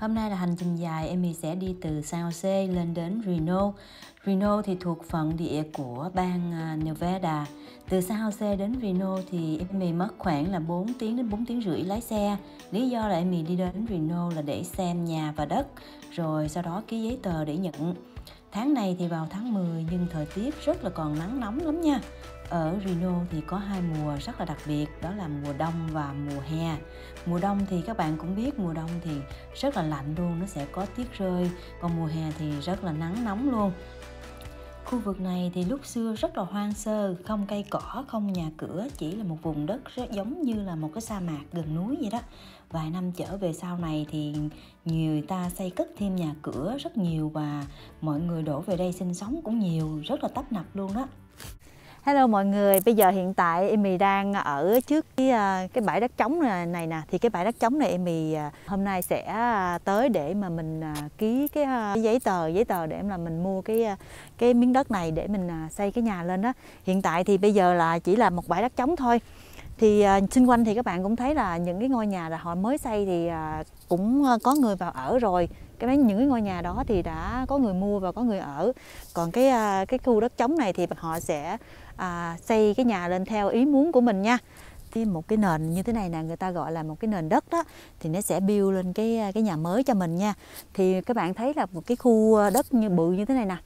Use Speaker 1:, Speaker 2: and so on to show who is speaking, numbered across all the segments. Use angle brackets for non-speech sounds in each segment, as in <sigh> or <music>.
Speaker 1: Hôm nay là hành trình dài Amy sẽ đi từ San Jose lên đến Reno. Reno thì thuộc phận địa của bang à, Nevada. Từ San Jose đến Reno thì Amy mất khoảng là 4 tiếng đến 4 tiếng rưỡi lái xe. Lý do là Amy đi đến Reno là để xem nhà và đất, rồi sau đó ký giấy tờ để nhận. Tháng này thì vào tháng 10 nhưng thời tiết rất là còn nắng nóng lắm nha. Ở Reno thì có hai mùa rất là đặc biệt, đó là mùa đông và mùa hè. Mùa đông thì các bạn cũng biết mùa đông thì rất là lạnh luôn, nó sẽ có tuyết rơi, còn mùa hè thì rất là nắng nóng luôn. Khu vực này thì lúc xưa rất là hoang sơ, không cây cỏ, không nhà cửa, chỉ là một vùng đất rất giống như là một cái sa mạc gần núi vậy đó. Vài năm trở về sau này thì người ta xây cất thêm nhà cửa rất nhiều và mọi người đổ về đây sinh sống cũng nhiều, rất là tấp nập luôn đó.
Speaker 2: Hello mọi người, bây giờ hiện tại Amy đang ở trước cái à, cái bãi đất trống này nè. Thì cái bãi đất trống này em mì à, hôm nay sẽ à, tới để mà mình ký cái, cái giấy tờ giấy tờ để mà mình mua cái cái miếng đất này để mình xây cái nhà lên đó. Hiện tại thì bây giờ là chỉ là một bãi đất trống thôi thì à, xung quanh thì các bạn cũng thấy là những cái ngôi nhà là họ mới xây thì à, cũng có người vào ở rồi. Cái mấy những cái ngôi nhà đó thì đã có người mua và có người ở. Còn cái à, cái khu đất trống này thì họ sẽ à, xây cái nhà lên theo ý muốn của mình nha. Cái một cái nền như thế này nè người ta gọi là một cái nền đất đó thì nó sẽ build lên cái cái nhà mới cho mình nha. Thì các bạn thấy là một cái khu đất như bự như thế này nè.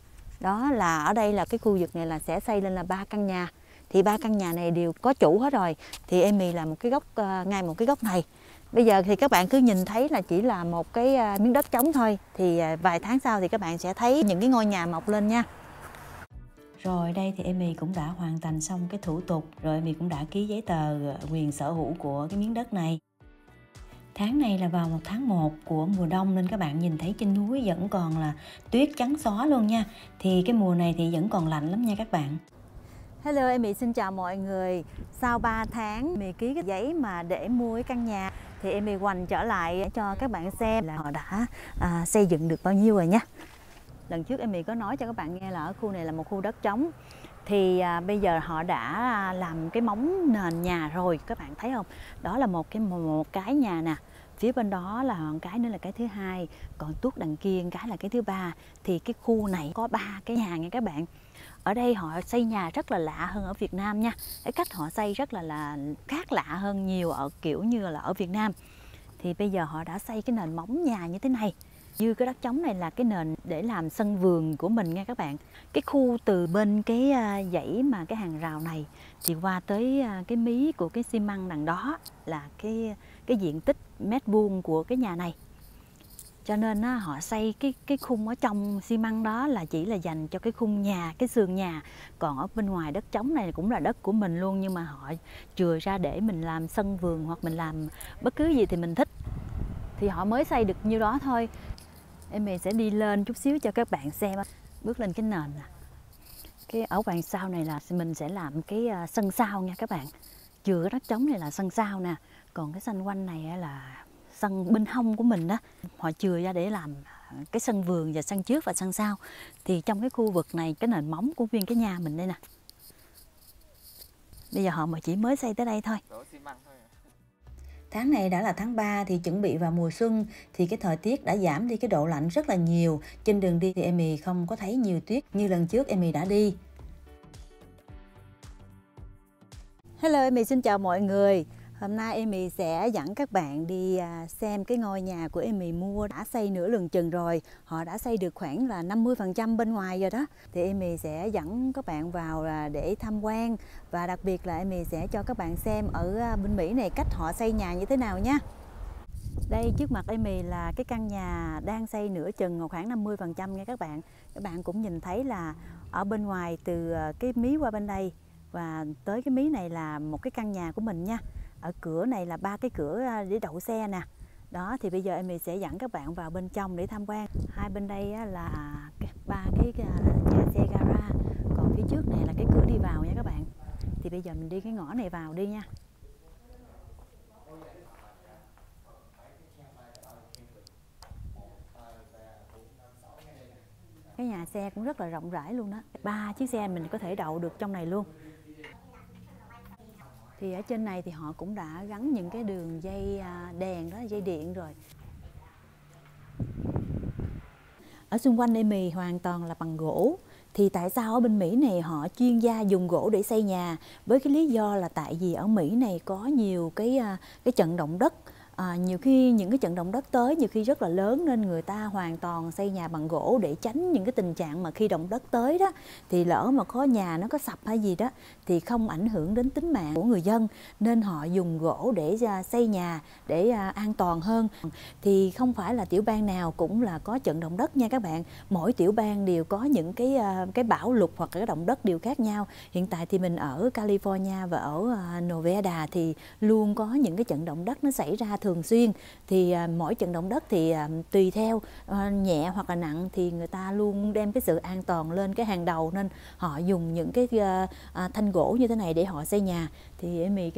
Speaker 2: Đó là ở đây là cái khu vực này là sẽ xây lên là ba căn nhà thì ba căn nhà này đều có chủ hết rồi thì em mì là một cái góc ờ, ngay một cái góc này bây giờ thì các bạn cứ nhìn thấy là chỉ là một cái ờ, miếng đất trống thôi thì ờ, vài tháng sau thì các bạn sẽ thấy những cái ngôi nhà mọc lên nha
Speaker 1: rồi, đây thì Emmy cũng đã hoàn thành xong cái thủ tục rồi Emmy cũng đã ký giấy tờ quyền sở hữu của cái miếng đất này. Tháng này là vào một tháng 1 của mùa đông nên các bạn nhìn thấy trên núi vẫn còn là tuyết trắng xóa luôn nha. Thì cái mùa này thì vẫn còn lạnh lắm nha các bạn.
Speaker 2: Hello em Mỹ xin chào mọi người. Sau 3 tháng Mỹ ký cái giấy mà để mua cái căn nhà thì em Mỹ hoành trở lại cho các bạn xem là họ đã à, xây dựng được bao nhiêu rồi nha lần trước em Mỹ có nói cho các bạn nghe là ở khu này là một khu đất trống. Thì à, bây giờ họ đã à, làm cái móng nền nhà rồi các bạn thấy không? Đó là một cái một cái nhà nè. Phía bên đó là một cái nữa là cái thứ hai. Còn tuốt đằng kia cái là cái thứ ba. Thì cái khu này có ba cái nhà nha các bạn ở đây họ xây nhà rất là lạ hơn ở Việt Nam nha. Cái cách họ xây rất là là khác lạ hơn nhiều ở, kiểu như là, ở Việt Nam. Thì bây giờ họ đã xây cái nền móng nhà như thế này. Như cái đất trống này là cái nền để làm sân vườn của mình nha các bạn. Cái khu từ bên cái à, dãy mà cái hàng rào này thì qua tới à, cái mí của cái xi măng đằng đó là cái cái diện tích mét vuông của cái nhà này cho nên á, họ xây cái cái khung ở trong xi măng đó là chỉ là dành cho cái khung nhà cái sườn nhà. Còn ở bên ngoài đất trống này cũng là đất của mình luôn nhưng mà họ chừa ra để mình làm sân vườn hoặc mình làm bất cứ gì thì mình thích. Thì họ mới xây được nhiêu đó thôi. Em mình sẽ đi lên chút xíu cho các bạn xem bước lên cái nền nè. Cái ở bàn sau này là mình sẽ làm cái ờ, sân sau nha các bạn. Chừa cái đất trống này là sân sau nè. Còn cái xanh quanh này là sân bên hông của mình đó họ chừa ra để làm cái sân vườn và sân trước và sân sau thì trong cái khu vực này cái nền móng của viên cái nhà mình đây nè bây giờ họ mà chỉ mới xây tới đây thôi
Speaker 1: Tháng này đã là tháng 3 thì chuẩn bị vào mùa xuân thì cái thời tiết đã giảm đi cái độ lạnh rất là nhiều. Trên đường đi thì Emmy không có thấy nhiều tuyết như lần trước Emmy đã đi.
Speaker 2: Hello Emmy xin chào mọi người. Hôm nay Emmy sẽ dẫn các bạn đi à, xem cái ngôi nhà của Emmy mua đã xây nửa lần chừng rồi. Họ đã xây được khoảng là 50% bên ngoài rồi đó. Thì Emmy sẽ dẫn các bạn vào à, để tham quan và đặc biệt là Emmy sẽ cho các bạn xem ở à, bên Mỹ này cách họ xây nhà như thế nào nha. Đây, trước mặt Emmy là cái căn nhà đang xây nửa chừng khoảng 50% nha các bạn. Các bạn cũng nhìn thấy là ở bên ngoài từ cái mí qua bên đây và tới cái mí này là một cái căn nhà của mình nha ở cửa này là ba cái cửa à, để đậu xe nè. Đó, thì bây giờ em sẽ dẫn các bạn vào bên trong để tham quan. Hai bên đây là ba cái à, nhà xe gara. Còn phía trước này là cái cửa đi vào nha các bạn. Thì bây giờ mình đi cái ngõ này vào đi nha. Cái nhà xe cũng rất là rộng rãi luôn đó. Ba chiếc xe mình có thể đậu được trong này luôn thì ở trên này thì họ cũng đã gắn những cái đường dây à, đèn đó, dây điện rồi. Ở xung quanh đây mì hoàn toàn là bằng gỗ. Thì tại sao ở bên Mỹ này họ chuyên gia dùng gỗ để xây nhà? Với cái lý do là tại vì ở Mỹ này có nhiều cái à, cái trận động đất à, nhiều khi những cái trận động đất tới nhiều khi rất là lớn nên người ta hoàn toàn xây nhà bằng gỗ để tránh những cái tình trạng mà khi động đất tới đó thì lỡ mà có nhà nó có sập hay gì đó thì không ảnh hưởng đến tính mạng của người dân. Nên họ dùng gỗ để à, xây nhà để à, an toàn hơn. Thì không phải là tiểu bang nào cũng là có trận động đất nha các bạn. Mỗi tiểu bang đều có những cái à, cái bão lụt hoặc cái động đất đều khác nhau. Hiện tại thì mình ở California và ở Nevada thì luôn có những cái trận động đất nó xảy ra thường xuyên, thì à, mỗi trận động đất thì à, tùy theo ờ, nhẹ hoặc là nặng thì người ta luôn đem cái sự an toàn lên cái hàng đầu nên họ dùng những cái ờ, à, thanh gỗ như thế này để họ xây nhà. Thì em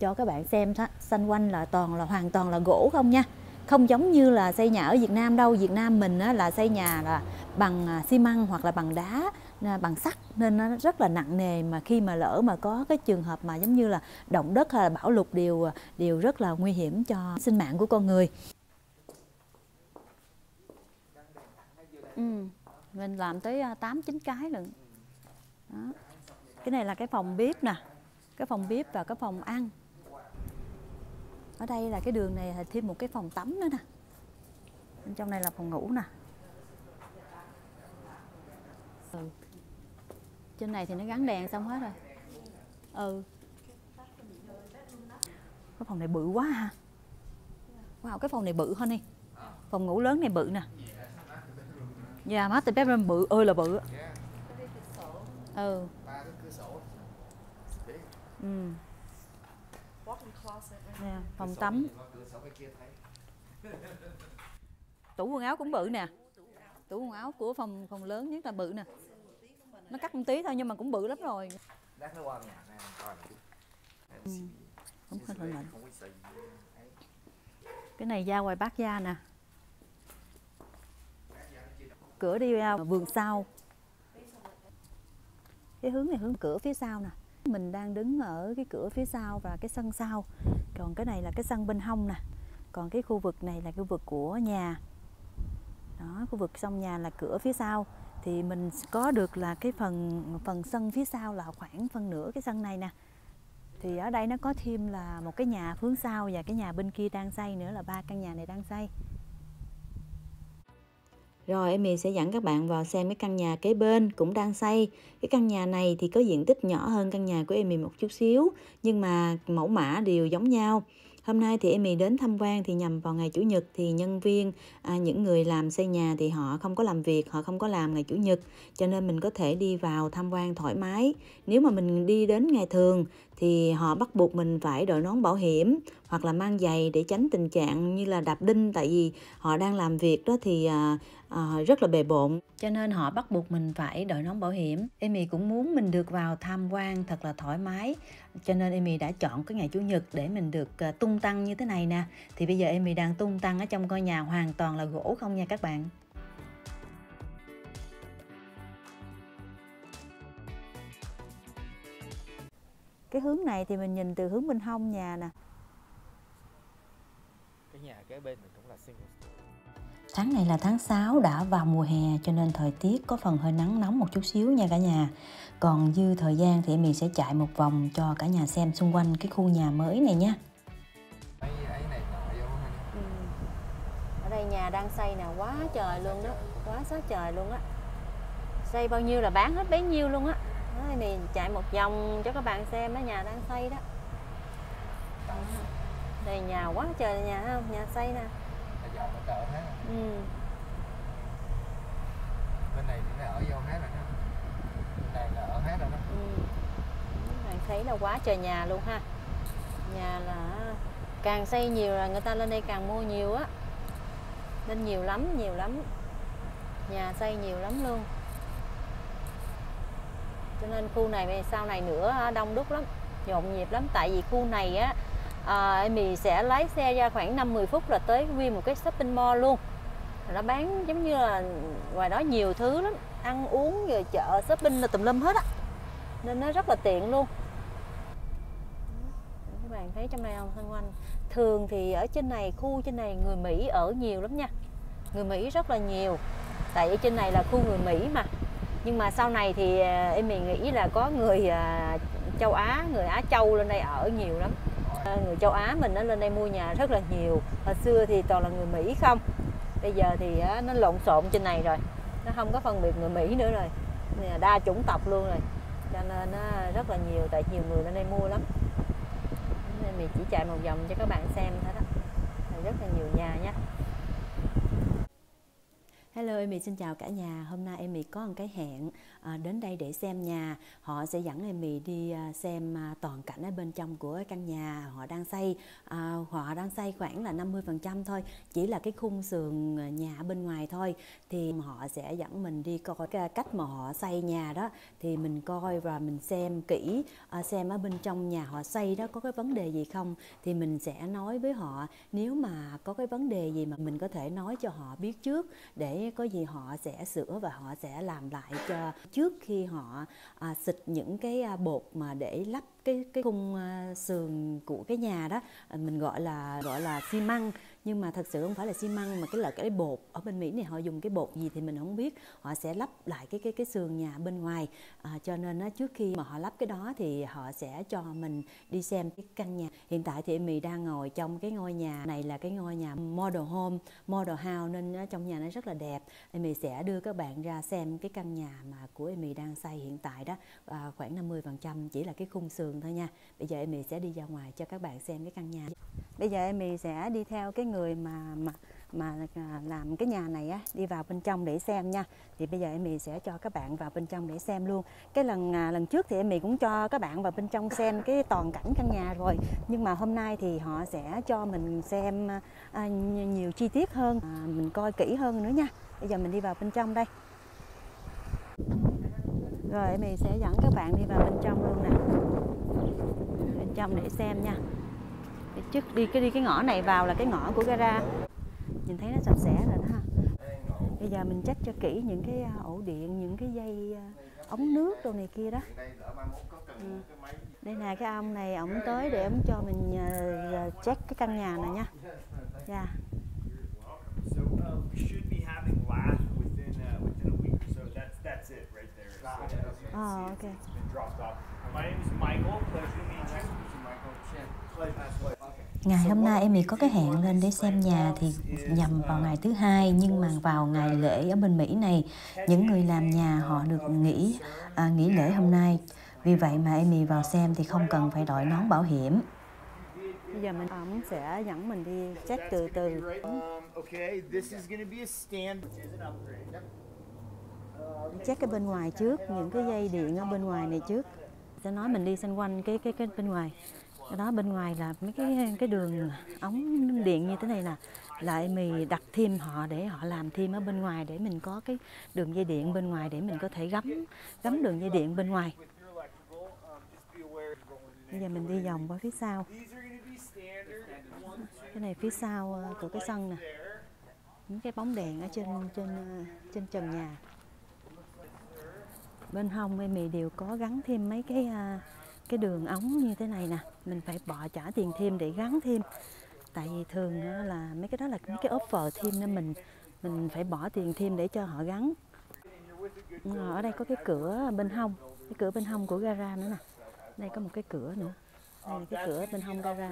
Speaker 2: cho các bạn xem xanh quanh là toàn là, hoàn toàn là gỗ không nha. Không giống như là xây nhà ở Việt Nam đâu. Việt Nam mình là xây nhà là bằng xi măng hoặc là bằng đá bằng sắt nên nó rất là nặng nề mà khi mà lỡ mà có cái trường hợp mà giống như là động đất hay là bão lụt đều à, đều rất là nguy hiểm cho sinh mạng của con người. Ừ, mình làm tới 8 9 cái lần. Đó. Cái này là cái phòng bếp nè, cái phòng bếp và cái phòng ăn ở đây là cái đường này là thêm một cái phòng tắm nữa nè bên trong này là phòng ngủ nè ừ trên này thì nó gắn đèn xong hết rồi. Ừ. Cái phòng này bự quá ha. Wow cái phòng này bự hơn đi. Phòng ngủ lớn này bự nè. Dạ yeah, master bedroom bự ơi là bự. Ừ. Ừ. Nè phòng tắm. Tủ quần áo cũng bự nè. Tủ quần áo của phòng phòng lớn nhất là bự nè nó cắt một tí thôi nhưng mà cũng bự lắm rồi. Ừ. không có lạnh cái này ra ngoài bát ra nè. Cửa đi ra vườn sau. Cái hướng này hướng cửa phía sau nè. Mình đang đứng ở cái cửa phía sau và cái sân sau. Còn cái này là cái sân bên hông nè. Còn cái khu vực này là khu vực của nhà. Đó khu vực trong nhà là cửa phía sau thì mình có được là cái phần phần sân phía sau là khoảng phân nửa cái sân này nè thì ở đây nó có thêm là một cái nhà hướng sau và cái nhà bên kia đang xây nữa là ba căn nhà này đang xây
Speaker 1: rồi Amy sẽ dẫn các bạn vào xem cái căn nhà kế bên cũng đang xây. Cái căn nhà này thì có diện tích nhỏ hơn căn nhà của Amy một chút xíu, nhưng mà mẫu mã đều giống nhau. Hôm nay thì Amy đến tham quan thì nhằm vào ngày Chủ nhật thì nhân viên, à, những người làm xây nhà thì họ không có làm việc, họ không có làm ngày Chủ nhật cho nên mình có thể đi vào tham quan thoải mái. Nếu mà mình đi đến ngày thường thì họ bắt buộc mình phải đội nón bảo hiểm hoặc là mang giày để tránh tình trạng như là đạp đinh. Tại vì họ đang làm việc đó thì à, à, rất là bề bộn. Cho nên họ bắt buộc mình phải đội nón bảo hiểm. Emmy cũng muốn mình được vào tham quan thật là thoải mái. Cho nên Emmy đã chọn cái ngày chủ nhật để mình được à, tung tăng như thế này nè. Thì bây giờ Emmy đang tung tăng ở trong ngôi nhà hoàn toàn là gỗ không nha các bạn?
Speaker 2: Cái hướng này thì mình nhìn từ hướng bên hông nhà nè
Speaker 3: cái nhà kế bên mình cũng là single
Speaker 1: Tháng này là tháng 6 đã vào mùa hè cho nên thời tiết có phần hơi nắng nóng một chút xíu nha cả nhà. Còn dư thời gian thì mình sẽ chạy một vòng cho cả nhà xem xung quanh cái khu nhà mới này nha.
Speaker 2: Ừ. Ở đây nhà đang xây nè, quá trời luôn đó, quá sát trời luôn á. Xây bao nhiêu là bán hết bấy nhiêu luôn á. Này chạy một vòng cho các bạn xem đó nhà đang xây đó. Đây nhà quá trời nhà không? Nhà xây nè
Speaker 3: ừ. bên này thì ở vô hết rồi đó bên này là ở hết rồi đó ừ.
Speaker 2: bạn thấy là quá trời nhà luôn ha nhà là càng xây nhiều là người ta lên đây càng mua nhiều á nên nhiều lắm nhiều lắm nhà xây nhiều lắm luôn cho nên khu này sau này nữa đông đúc lắm nhộn nhịp lắm. Tại vì khu này á à, mì sẽ lái xe ra khoảng 5-10 phút là tới nguyên một cái shopping mall luôn. Nó bán giống như là ngoài đó nhiều thứ lắm ăn uống rồi chợ shopping là tùm lum hết á. Nên nó rất là tiện luôn. Các bạn thấy trong này không? Xung quanh thường thì ở trên này khu trên này người Mỹ ở nhiều lắm nha. Người Mỹ rất là nhiều. Tại ở trên này là khu người Mỹ mà nhưng mà sau này thì à, em mình nghĩ là có người à, châu Á, người Á Châu lên đây ở nhiều lắm. À, người châu Á mình nó lên đây mua nhà rất là nhiều. Hồi xưa thì toàn là người Mỹ không. Bây giờ thì nó lộn xộn trên này rồi. Nó không có phân biệt người Mỹ nữa rồi. Đa chủng tộc luôn rồi. Cho nên nó rất là nhiều, tại nhiều người lên đây mua lắm. Nên mình chỉ chạy một vòng cho các bạn xem thôi đó. Rất là nhiều nhà nhé
Speaker 1: Hello Amy xin chào cả nhà. Hôm nay Amy có một cái hẹn à, đến đây để xem nhà. Họ sẽ dẫn Amy đi à, xem à, toàn cảnh ở bên trong của căn nhà họ đang xây. À, họ đang xây khoảng là 50% thôi, chỉ là cái khung sườn à, nhà bên ngoài thôi. Thì họ sẽ dẫn mình đi coi cái cách mà họ xây nhà đó. Thì mình coi và mình xem kỹ à, xem ở bên trong nhà họ xây đó có cái vấn đề gì không. Thì mình sẽ nói với họ nếu mà có cái vấn đề gì mà mình có thể nói cho họ biết trước để có gì họ sẽ sửa và họ sẽ làm lại cho trước khi họ à, xịt những cái à, bột mà để lắp cái cái khung à, sườn của cái nhà đó à, mình gọi là gọi là xi măng. Nhưng mà thật sự không phải là xi măng mà cái là cái bột ở bên Mỹ này họ dùng cái bột gì thì mình không biết. Họ sẽ lắp lại cái cái cái sườn nhà bên ngoài. À, cho nên á, trước khi mà họ lắp cái đó thì họ sẽ cho mình đi xem cái căn nhà. Hiện tại thì mì đang ngồi trong cái ngôi nhà này là cái ngôi nhà model home model house nên á, trong nhà nó rất là đẹp. Mì sẽ đưa các bạn ra xem cái căn nhà mà của mì đang xây hiện tại đó. À, khoảng 50% chỉ là cái khung sườn thôi nha. Bây giờ Amy sẽ đi ra ngoài cho các bạn xem cái căn nhà.
Speaker 2: Bây giờ Amy sẽ đi theo cái người mà mà mà à, làm cái nhà này á đi vào bên trong để xem nha. Thì bây giờ Amy sẽ cho các bạn vào bên trong để xem luôn. Cái lần à, lần trước thì Amy cũng cho các bạn vào bên trong xem cái toàn cảnh căn nhà rồi. Nhưng mà hôm nay thì họ sẽ cho mình xem à, à nhiều chi tiết hơn à, mình coi kỹ hơn nữa nha. Bây giờ mình đi vào bên trong đây rồi mình sẽ dẫn các bạn đi vào bên trong luôn nè. Bên trong để xem nha. Trước đi, cái đi cái ngõ này vào là cái ngõ của gara. Nhìn thấy nó sạch sẽ rồi đó ha. Bây giờ mình check cho kỹ những cái à, ổ điện, những cái dây à, ống nước đồ này kia đó. Ừ. đây nè, cái ông này ổng tới để ổng cho mình à, check cái căn nhà này nha. Dạ. yeah.
Speaker 4: So uh, we should be having last within uh, within a week or so. That's that's it right there. So, as you can
Speaker 2: Oh,
Speaker 4: it's-
Speaker 2: okay.
Speaker 4: it's been dropped off. My name is Michael. Pleasure to meet you. Pleasure.
Speaker 1: Ngày hôm nay Amy có cái hẹn lên để xem nhà thì nhằm vào ngày thứ hai nhưng mà vào ngày lễ ở bên Mỹ này những người làm nhà họ được nghỉ à, nghỉ lễ hôm nay vì vậy mà Amy vào xem thì không cần phải đội nón bảo hiểm
Speaker 2: bây giờ mình ổng sẽ dẫn mình đi check từ từ
Speaker 4: Um, okay, this is going to be a stand. Here's an upgrade
Speaker 2: check cái bên ngoài trước, những cái dây điện ở bên ngoài này trước. Sẽ nói mình đi xung quanh cái cái cái bên ngoài. Đó bên ngoài là mấy cái cái đường ống điện như thế này nè. Lại mì đặt thêm họ để họ làm thêm ở bên ngoài để mình có cái đường dây điện bên ngoài để mình có thể gắm gắm đường dây điện bên ngoài. Bây giờ mình đi vòng qua phía sau. Cái này phía sau ờ, của cái sân nè. Những cái bóng đèn ở trên trên ờ, trên trần nhà bên hông em mì đều có gắn thêm mấy cái à, cái đường ống như thế này nè. Mình phải bỏ trả tiền thêm để gắn thêm. Tại vì thường là mấy cái đó là mấy cái offer thêm nên mình mình phải bỏ tiền thêm để cho họ gắn. Ở đây có cái cửa bên hông cái cửa bên hông của gara nữa nè. Đây có một cái cửa nữa. Đây là cái cửa bên hông gara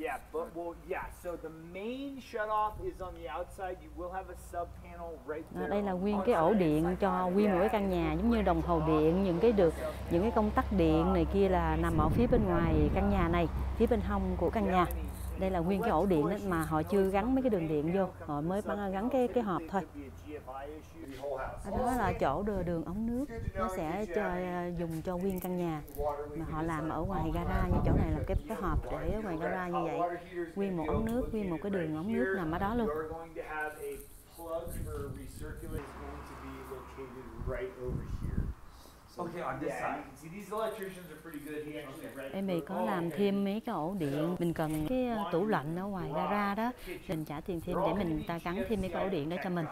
Speaker 4: Yeah, but well, yeah. So the main shutoff is on the outside. You will have a sub panel right
Speaker 2: À,
Speaker 4: there.
Speaker 2: đây là nguyên cái ổ điện cho nguyên một cái căn nhà giống như đồng hồ điện những cái được những cái công tắc điện này kia là nằm ở phía bên ngoài căn nhà này phía bên hông của căn nhà đây là nguyên cái ổ điện đó mà họ chưa gắn mấy cái đường điện vô. Họ mới gắn cái cái hộp thôi. Đó là chỗ đưa đường ống nước. Nó sẽ cho, ờ, dùng cho nguyên căn nhà. Mà họ làm ở ngoài gara như chỗ này là cái cái hộp để ở ngoài gara như vậy. Nguyên một ống nước nguyên một cái đường ống nước nằm ở đó luôn.
Speaker 4: Plug for recirculate is going to be located right over here.
Speaker 2: Em bị có làm thêm mấy cái ổ điện. Mình cần cái ờ, tủ lạnh ở ngoài gara đó. mình trả tiền thêm để mình ta gắn thêm mấy cái ổ điện đó cho mình.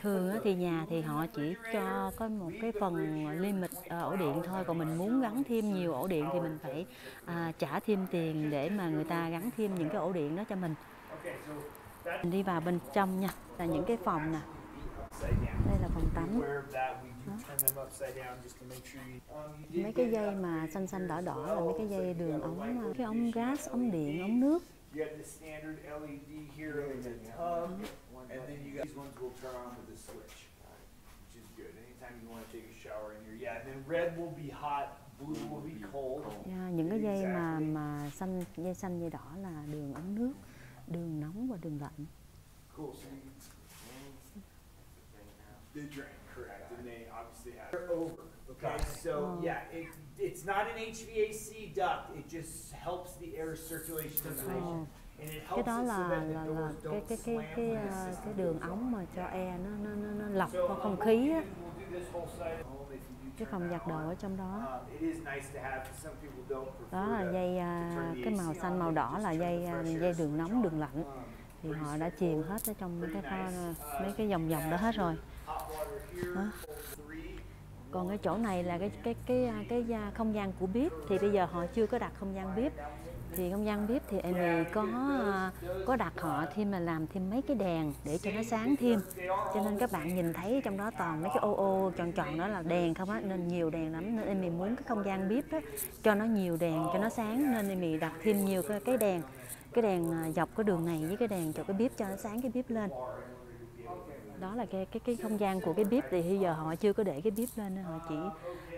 Speaker 2: Thường á thì nhà thì họ chỉ cho có một cái phần limit ờ, ổ điện thôi. Còn mình muốn gắn thêm nhiều ổ điện thì mình phải à, trả thêm tiền để mà người ta gắn thêm những cái ổ điện đó cho mình. Mình đi vào bên trong nha, là những cái phòng nè. Đây là phòng tắm.
Speaker 4: Aware of that, we do turn them upside down just to make sure you. Um,
Speaker 2: Mấy cái dây mà xanh xanh đỏ đỏ là mấy cái dây đường ống, cái ống gas, ống điện, ống nước.
Speaker 4: You have the standard LED here in the tub, and then you got these ones will turn on with a switch, which is good. Anytime you want to take a shower in here, yeah. And then red will be hot, blue will be cold.
Speaker 2: Nha, những cái dây mà mà xanh dây xanh dây đỏ là đường ống nước, đường nóng và đường lạnh.
Speaker 4: Cool. So you, the drain, correct, and they obviously have. They're over. Okay, so
Speaker 2: Oh.
Speaker 4: yeah, it, it's not an HVAC duct. It just helps the air circulation in the
Speaker 2: cái
Speaker 4: helps
Speaker 2: đó là là là cái cái cái cái cái đường ống mà cho air nó nó nó, nó lọc vào
Speaker 4: um,
Speaker 2: không khí á, cái phòng giặt đồ ở trong đó.
Speaker 4: Um, it is nice to have, 'cause some people don't prefer
Speaker 2: Đó là dây à, cái màu xanh màu
Speaker 4: they
Speaker 2: đỏ là dây
Speaker 4: the
Speaker 2: à, dây đường nóng đường lạnh
Speaker 4: Um,
Speaker 2: thì họ đã chìm hết ở trong cái kho mấy cái dòng dòng đó hết rồi.
Speaker 4: đó.
Speaker 2: Còn cái chỗ này là cái cái cái cái, cái không gian của bếp. Thì bây giờ họ chưa có đặt không gian bếp. Thì không gian bếp thì em có có đặt họ thêm mà làm thêm mấy cái đèn để cho nó sáng thêm. Cho nên các bạn nhìn thấy trong đó toàn mấy cái ô ô tròn tròn đó là đèn không á nên nhiều đèn lắm. Nên em muốn cái không gian bếp đó cho nó nhiều đèn cho nó sáng nên em đặt thêm nhiều cái, cái đèn cái đèn à, dọc cái đường này với cái đèn cho cái bếp cho nó sáng cái bếp lên. Đó là cái cái cái không gian của cái bếp thì bây giờ họ chưa có để cái bếp lên nên họ chỉ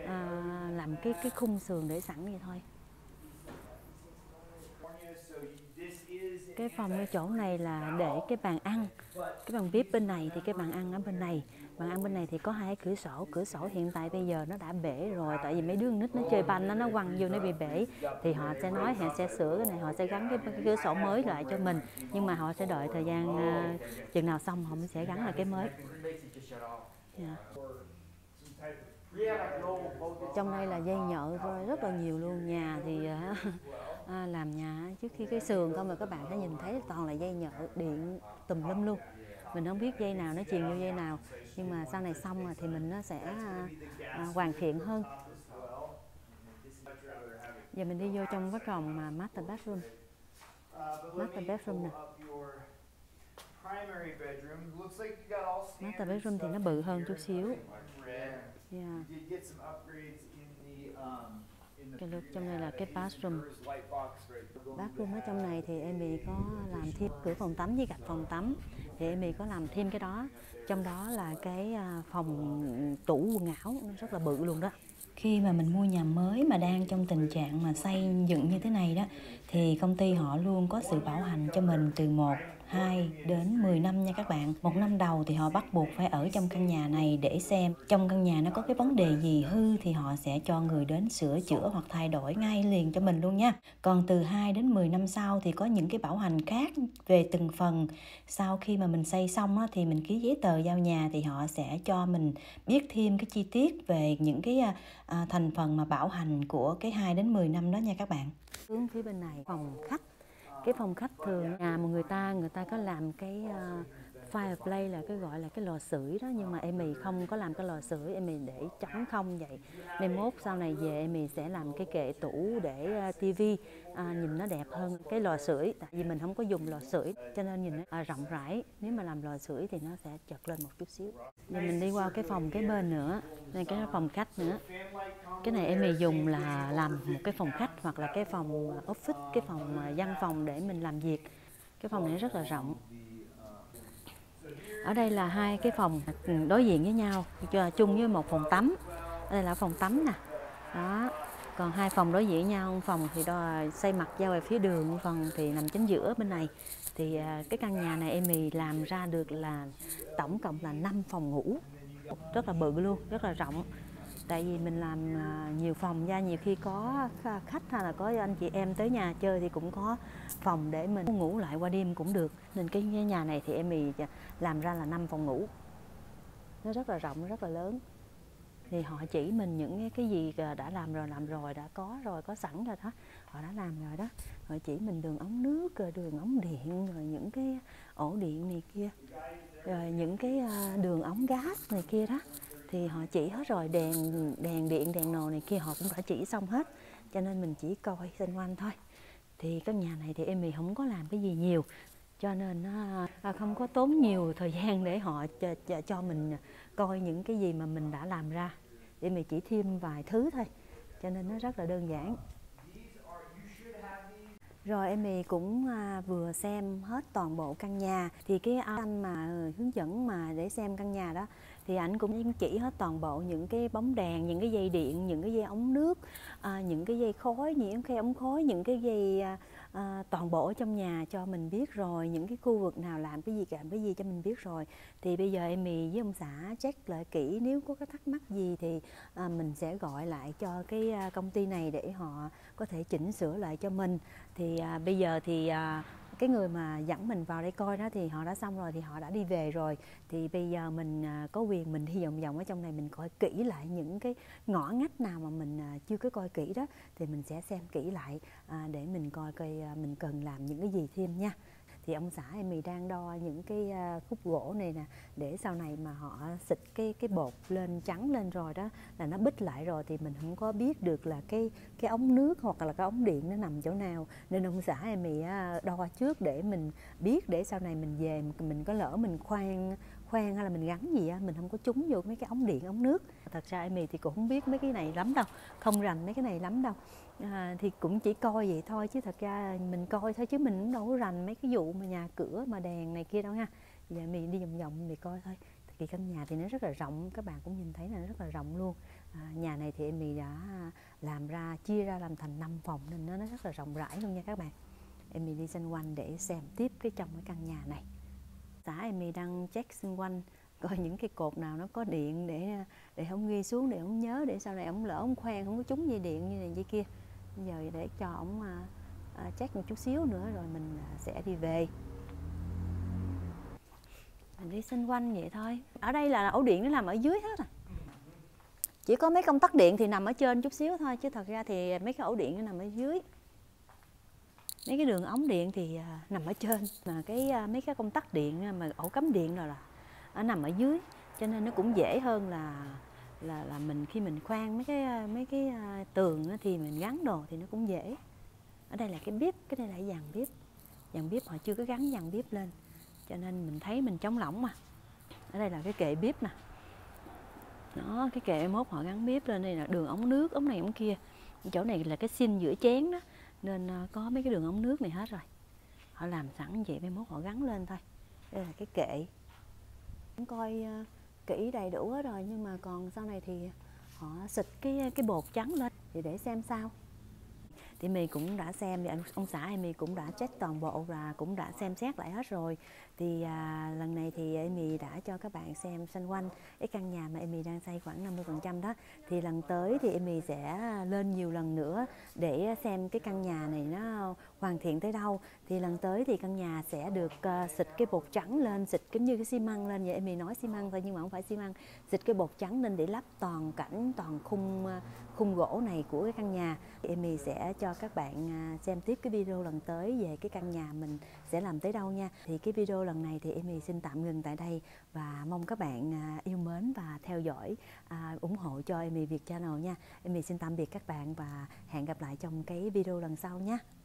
Speaker 2: à, làm cái cái khung sườn để sẵn vậy thôi
Speaker 4: So this is
Speaker 2: cái phòng cái chỗ này là để cái bàn ăn. Cái bàn bếp bên này thì cái bàn ăn ở bên này. Bàn ăn bên này thì có hai cửa sổ. Cửa sổ hiện tại bây giờ nó đã bể rồi tại vì mấy đứa nít nó chơi banh nó nó quăng vô nó bị bể. Thì họ sẽ nói họ sẽ sửa cái này họ sẽ gắn cái, cái cửa sổ mới lại cho mình. Nhưng mà họ sẽ đợi thời gian uh, chừng nào xong họ mới sẽ gắn lại cái mới. Yeah. trong đây là dây nhợ rất là nhiều luôn nhà thì uh, <laughs> à, làm nhà trước khi cái sườn không mà các bạn sẽ nhìn thấy toàn là dây nhợ điện tùm lum luôn mình không biết dây nào nó truyền vô dây nào nhưng mà sau này xong rồi thì mình nó sẽ à, à, hoàn thiện hơn giờ mình đi vô trong cái phòng mà master bathroom Master bedroom nè. master bedroom thì nó bự hơn chút xíu yeah.
Speaker 4: Dạ
Speaker 2: cái lúc trong
Speaker 4: đây
Speaker 2: này là cái bathroom. Bathroom ở trong này thì Amy có làm thêm cửa phòng tắm với gạch phòng tắm. Thì Amy có làm thêm cái đó. Trong đó là cái à, phòng tủ quần áo nó rất là bự luôn đó. Khi mà mình mua nhà mới mà đang trong tình trạng mà xây dựng như thế này đó thì công ty họ luôn có sự bảo hành cho mình từ 1, 2 đến 10 năm nha các bạn. Một năm đầu thì họ bắt buộc phải ở trong căn nhà này để xem trong căn nhà nó có cái vấn đề gì hư thì họ sẽ cho người đến sửa chữa hoặc thay đổi ngay liền cho mình luôn nha. Còn từ 2 đến 10 năm sau thì có những cái bảo hành khác về từng phần. Sau khi mà mình xây xong á, thì mình ký giấy tờ giao nhà thì họ sẽ cho mình biết thêm cái chi tiết về những cái à, à thành phần mà bảo hành của cái 2 đến 10 năm đó nha các bạn. Hướng phía bên này phòng khách. Cái phòng khách thường nhà mà người ta người ta có làm cái uh, fireplace là cái gọi là cái lò sưởi đó nhưng mà em mì không có làm cái lò sưởi em mì để trống không vậy? Mai mốt sau này về em mì sẽ làm cái kệ tủ để ờ, uh, tivi à, ờ, nhìn nó đẹp hơn cái lò sưởi. Tại vì mình không có dùng lò sưởi cho nên nhìn nó à, rộng rãi. Nếu mà làm lò sưởi thì nó sẽ chật lên một chút xíu. Rồi mình đi qua cái phòng cái bên nữa đây cái phòng khách nữa cái này em mình dùng là làm một cái phòng khách hoặc là cái phòng ờ, office, cái phòng ờ, văn phòng để mình làm việc. Cái phòng này rất là rộng. Ở đây là hai cái phòng đối diện với nhau chung với một phòng tắm. Đây là phòng tắm nè. Đó. Còn hai phòng đối diện nhau phòng thì đo, xây mặt ra về phía đường phần thì nằm chính giữa bên này. Thì ờ, cái căn nhà này em mì làm ra được là tổng cộng là 5 phòng ngủ. Rất là bự luôn, rất là rộng tại vì mình làm à, nhiều phòng ra nhiều khi có khách hay là có anh chị em tới nhà chơi thì cũng có phòng để mình ngủ lại qua đêm cũng được. Nên cái nhà này thì em mì làm ra là năm phòng ngủ. Nó rất là rộng, rất là lớn. Thì họ chỉ mình những cái- gì à, đã làm rồi làm rồi, đã có rồi, có sẵn rồi đó. Họ đã làm rồi đó. Họ chỉ mình đường ống nước rồi đường ống điện rồi những cái ổ điện này kia, rồi những cái à, đường ống gas này kia đó thì họ chỉ hết rồi đèn đèn điện đèn nồi này kia họ cũng đã chỉ xong hết. Cho nên mình chỉ coi xung quanh thôi. Thì căn nhà này thì em không có làm cái gì nhiều. Cho nên nó không có tốn nhiều thời gian để họ cho, cho, cho mình coi những cái gì mà mình đã làm ra. Để mình chỉ thêm vài thứ thôi. Cho nên nó rất là đơn giản. Rồi em cũng à, vừa xem hết toàn bộ căn nhà. Thì cái anh mà hướng dẫn mà để xem căn nhà đó thì ảnh cũng chỉ hết toàn bộ những cái bóng đèn những cái dây điện những cái dây ống nước à, những cái dây khói những cái ống khói những cái dây à, à, toàn bộ ở trong nhà cho mình biết rồi những cái khu vực nào làm cái gì làm cái gì cho mình biết rồi. Thì bây giờ em mì với ông xã check lại kỹ nếu có cái thắc mắc gì thì à, mình sẽ gọi lại cho cái à, công ty này để họ có thể chỉnh sửa lại cho mình. Thì à, bây giờ thì à, cái người mà dẫn mình vào đây coi đó thì họ đã xong rồi thì họ đã đi về rồi. Thì bây giờ mình à, có quyền mình đi vòng vòng ở trong này mình coi kỹ lại những cái ngõ ngách nào mà mình à, chưa có coi kỹ đó thì mình sẽ xem kỹ lại à, để mình coi coi mình cần làm những cái gì thêm nha thì ông xã em mì đang đo những cái ờ, khúc gỗ này nè, để sau này mà họ xịt cái cái bột lên, trắng lên rồi đó, là nó bít lại rồi thì mình không có biết được là cái cái ống nước hoặc là cái ống điện nó nằm chỗ nào. Nên ông xã em mì ờ, đo trước để mình biết, để sau này mình về mình có lỡ mình khoan khoan hay là mình gắn gì á, mình không có trúng vô mấy cái ống điện, ống nước. Thật ra em mì thì cũng không biết mấy cái này lắm đâu, không rành mấy cái này lắm đâu à, thì cũng chỉ coi vậy thôi chứ thật ra mình coi thôi chứ mình cũng đâu có rành mấy cái vụ mà nhà cửa mà đèn này kia đâu ha. Giờ mình đi vòng vòng mình coi thôi. Thì căn nhà thì nó rất là rộng các bạn cũng nhìn thấy là nó rất là rộng luôn. À, nhà này thì em đã làm ra chia ra làm thành 5 phòng nên nó, nó rất là rộng rãi luôn nha các bạn. Em đi xung quanh để xem tiếp cái trong cái căn nhà này. Xã em đang check xung quanh coi những cái cột nào nó có điện để để không ghi xuống để không nhớ để sau này ông lỡ ông khoan không có trúng dây điện như này dây kia giờ để cho ông uh, à, à, check một chút xíu nữa rồi mình uh, sẽ đi về. Mình đi xung quanh vậy thôi. Ở đây là ổ điện nó nằm ở dưới hết à? Chỉ có mấy công tắc điện thì nằm ở trên chút xíu thôi chứ thật ra thì mấy cái ổ điện nó nằm ở dưới. Mấy cái đường ống điện thì uh, nằm ở trên mà cái uh, mấy cái công tắc điện mà ổ cắm điện rồi là nó nằm ở dưới. Cho nên nó cũng dễ hơn là là là mình, khi mình khoan mấy cái ờ, mấy cái ờ, tường thì mình gắn đồ thì nó cũng dễ. Ở đây là cái bếp, cái đây là dàn bếp. Dàn bếp họ chưa có gắn dàn bếp lên, cho nên mình thấy mình trống lỏng mà. Ở đây là cái kệ bếp nè. Đó, cái kệ mốt họ gắn bếp lên, đây là đường ống nước, ống này ống kia. Chỗ này là cái xin giữa chén đó, nên ờ, có mấy cái đường ống nước này hết rồi. Họ làm sẵn vậy mai mốt họ gắn lên thôi. Đây là cái kệ. Cũng coi kỹ đầy đủ hết rồi, nhưng mà còn sau này thì họ xịt cái cái bột trắng lên thì để xem sao thì mì cũng đã xem thì ông xã em mì cũng đã check toàn bộ và cũng đã xem xét lại hết rồi. Thì à, lần này thì Amy đã cho các bạn xem xung quanh cái căn nhà mà Amy đang xây khoảng 50% đó. Thì lần tới thì Amy sẽ lên nhiều lần nữa để xem cái căn nhà này nó hoàn thiện tới đâu. Thì lần tới thì căn nhà sẽ được uh, xịt cái bột trắng lên xịt giống như cái xi măng lên. Vậy Amy nói xi măng thôi nhưng mà không phải xi măng. Xịt cái bột trắng lên để lắp toàn cảnh toàn khung uh, khung gỗ này của cái căn nhà thì Amy sẽ cho các bạn à, xem tiếp cái video lần tới về cái căn nhà mình sẽ làm tới đâu nha thì cái video lần này thì Amy xin tạm ngừng tại đây và mong các bạn à, yêu mến và theo dõi à, ủng hộ cho Amy Việt Channel nha. Amy xin tạm biệt các bạn và hẹn gặp lại trong cái video lần sau nha.